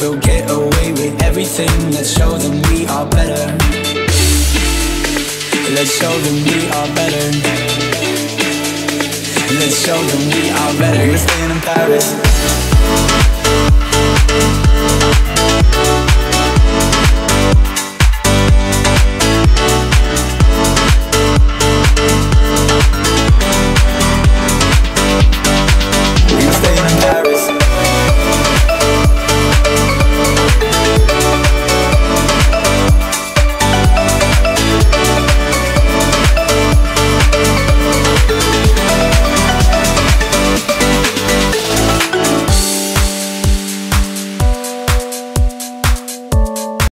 We'll get away with everything, let's show them we are better. Let's show them we are better. Let's show them we are better We're staying in Paris